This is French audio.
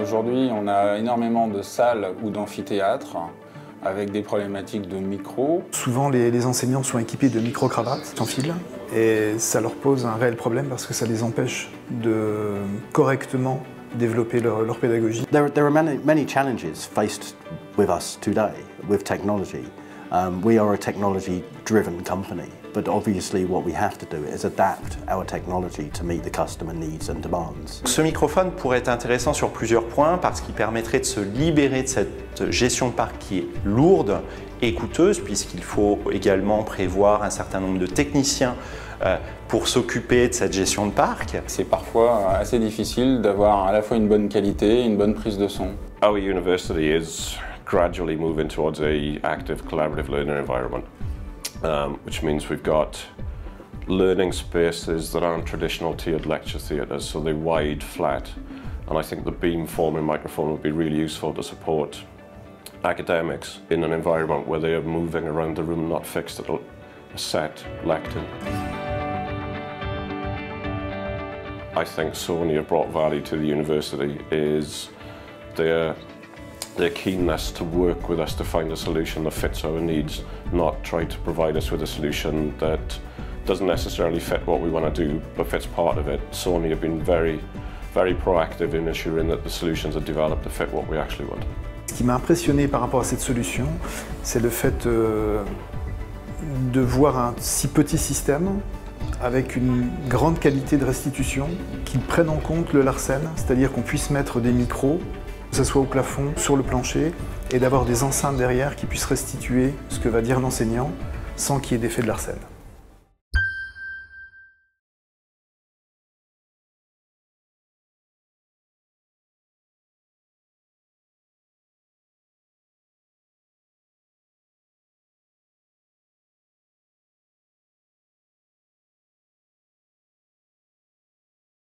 Aujourd'hui, on a énormément de salles ou d'amphithéâtres avec des problématiques de micro. Souvent, les, enseignants sont équipés de micro-cravates sans fil et ça leur pose un réel problème parce que ça les empêche de correctement développer leur, pédagogie. There, there are many, many challenges faced with us today with technology. Um, we are a technology-driven company. But obviously what we have to do is adapt our technology to meet the customer needs and demands. Ce microphone pourrait être intéressant sur plusieurs points parce qu'il permettrait de se libérer de cette gestion de parc qui est lourde et coûteuse puisqu'il faut également prévoir un certain nombre de techniciens euh, pour s'occuper de cette gestion de parc. C'est parfois assez difficile d'avoir à la fois une bonne qualité et une bonne prise de son. Our university is gradually moving towards a active collaborative learning environment. um, which means we've got learning spaces that aren't traditional tiered lecture theatres, so they're wide, flat, and I think the beam-forming microphone would be really useful to support academics in an environment where they are moving around the room, not fixed at a set lectern. I think Sony have brought value to the university is their their keenness to work with us to find a solution that fits our needs, not try to provide us with a solution that doesn't necessarily fit what we want to do, but fits part of it. Sony have been very, very proactive in ensuring that the solutions are developed to fit what we actually want. Ce qui m'a impressionné par rapport à cette solution, c'est le fait euh, de voir un si petit système avec une grande qualité de restitution qui prenne en compte le Larsen, c'est-à-dire qu'on puisse mettre des micros que ce soit au plafond, sur le plancher, et d'avoir des enceintes derrière qui puissent restituer ce que va dire l'enseignant sans qu'il y ait d'effet de larcène.